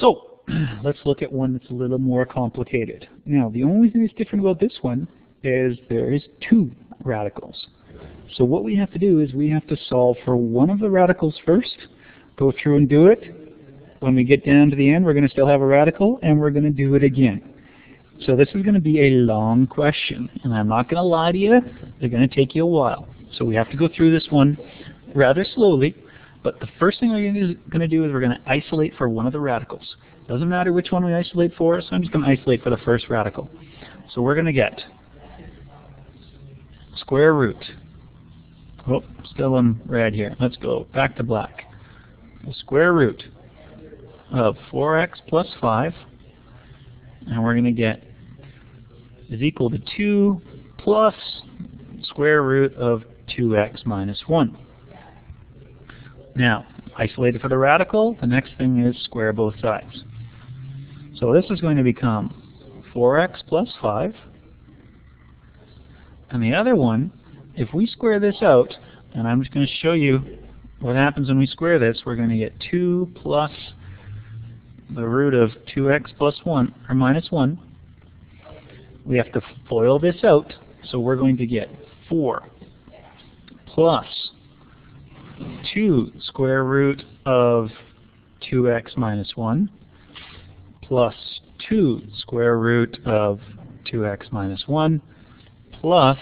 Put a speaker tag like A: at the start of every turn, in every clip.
A: So let's look at one that's a little more complicated. Now, the only thing that's different about this one is there is two radicals. So what we have to do is we have to solve for one of the radicals first, go through and do it. When we get down to the end, we're going to still have a radical, and we're going to do it again. So this is going to be a long question, and I'm not going to lie to you, they're going to take you a while. So we have to go through this one rather slowly, but the first thing we're going to do is we're going to isolate for one of the radicals. Doesn't matter which one we isolate for, so I'm just going to isolate for the first radical. So we're going to get square root. Oh, still in red here. Let's go back to black. The square root of 4x plus 5, and we're going to get is equal to 2 plus square root of 2x minus 1. Now, isolated for the radical, the next thing is square both sides. So this is going to become 4x plus 5. And the other one, if we square this out, and I'm just going to show you what happens when we square this, we're going to get 2 plus the root of 2x plus 1, or minus 1. We have to FOIL this out, so we're going to get 4 plus 2 square root of 2x minus 1 plus 2 square root of 2x minus 1 plus,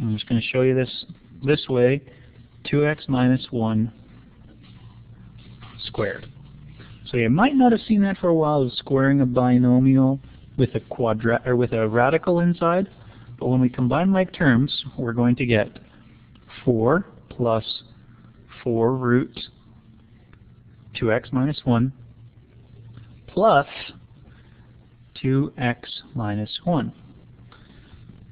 A: I'm just going to show you this this way, 2x minus 1 squared. So you might not have seen that for a while squaring a binomial with a quadra or with a radical inside, but when we combine like terms, we're going to get 4 plus 4 root 2x minus 1 plus 2x minus 1.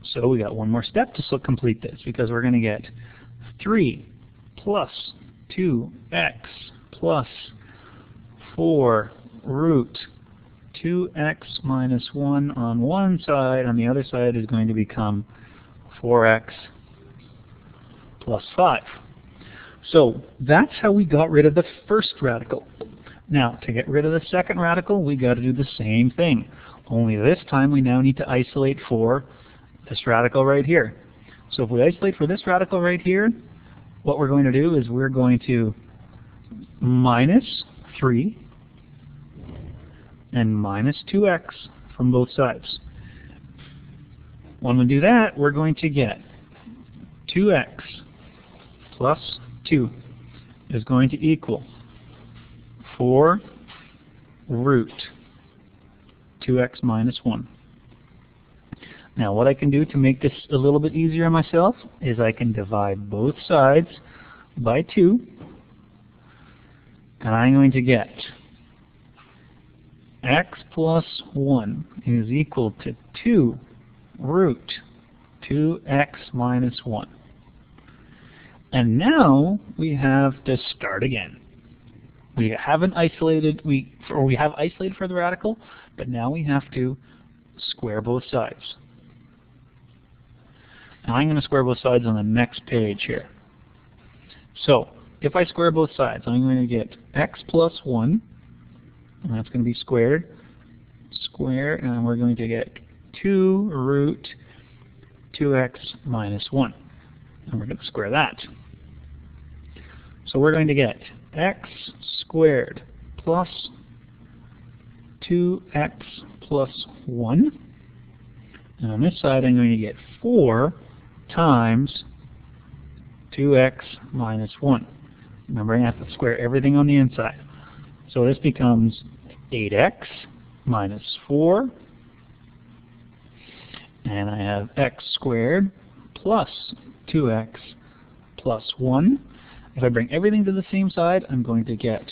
A: So we got one more step to complete this because we're going to get 3 plus 2x plus 4 root 2x minus 1 on one side. On the other side is going to become 4x plus 5. So that's how we got rid of the first radical. Now, to get rid of the second radical, we got to do the same thing. Only this time we now need to isolate for this radical right here. So if we isolate for this radical right here, what we're going to do is we're going to minus 3 and minus 2x from both sides. When we do that, we're going to get 2x plus 2 is going to equal 4 root 2x minus 1. Now what I can do to make this a little bit easier myself is I can divide both sides by 2 and I'm going to get x plus 1 is equal to 2 root 2x minus 1. And now we have to start again. We haven't isolated, we or we have isolated for the radical, but now we have to square both sides. Now I'm going to square both sides on the next page here. So if I square both sides, I'm going to get x plus 1, and that's going to be squared, square, and we're going to get 2 root 2x minus 1. And we're going to square that. So we're going to get x squared plus 2x plus 1. And on this side I'm going to get 4 times 2x minus 1. Remember, I have to square everything on the inside. So this becomes 8x minus 4. And I have x squared plus 2x plus 1. If I bring everything to the same side, I'm going to get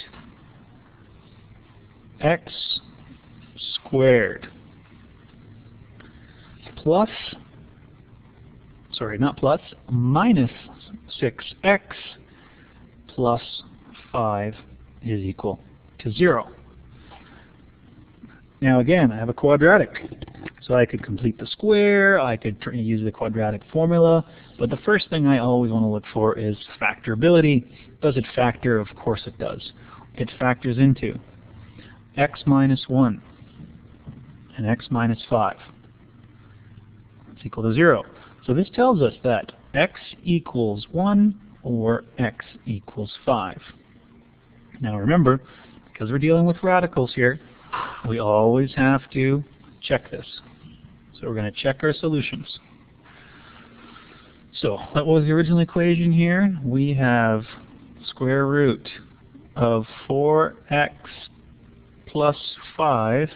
A: x squared plus sorry, not plus, minus 6x plus 5 is equal to 0. Now again, I have a quadratic. So I could complete the square, I could use the quadratic formula, but the first thing I always want to look for is factorability. Does it factor? Of course it does. It factors into x minus 1 and x minus 5. It's equal to 0. So this tells us that x equals 1 or x equals 5. Now remember, because we're dealing with radicals here, we always have to check this. So we're going to check our solutions. So what was the original equation here? We have square root of 4x plus 5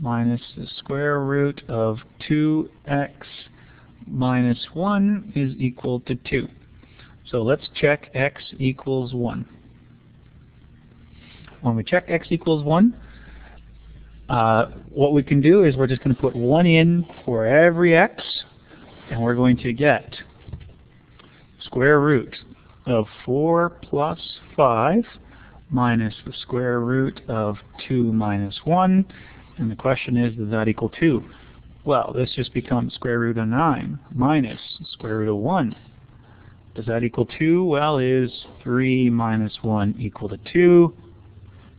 A: minus the square root of 2x minus 1 is equal to 2. So let's check x equals 1. When we check x equals 1, uh, what we can do is we're just going to put 1 in for every x, and we're going to get square root of 4 plus 5 minus the square root of 2 minus 1. And the question is, does that equal 2? Well, this just becomes square root of 9 minus square root of 1. Does that equal 2? Well, is 3 minus 1 equal to 2?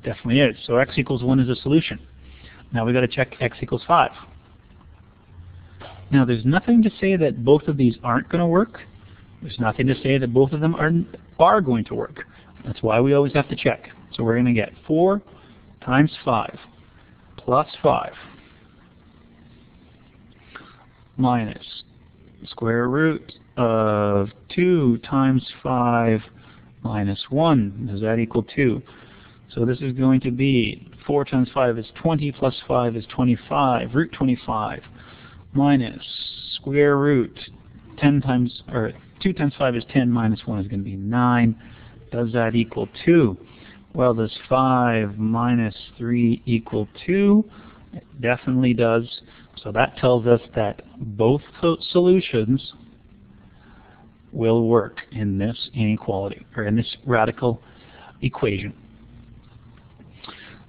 A: Definitely is. So x equals 1 is a solution. Now we've got to check x equals 5. Now there's nothing to say that both of these aren't going to work. There's nothing to say that both of them are, are going to work. That's why we always have to check. So we're going to get 4 times 5 plus 5 minus square root of 2 times 5 minus 1. Does that equal 2? So this is going to be 4 times 5 is 20 plus 5 is 25, root 25, minus square root 10 times, or 2 times 5 is 10 minus 1 is going to be 9. Does that equal 2? Well, does 5 minus 3 equal 2? It definitely does. So that tells us that both solutions will work in this inequality, or in this radical equation.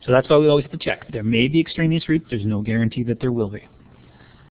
A: So that's why we always have to check. There may be extraneous roots. There's no guarantee that there will be.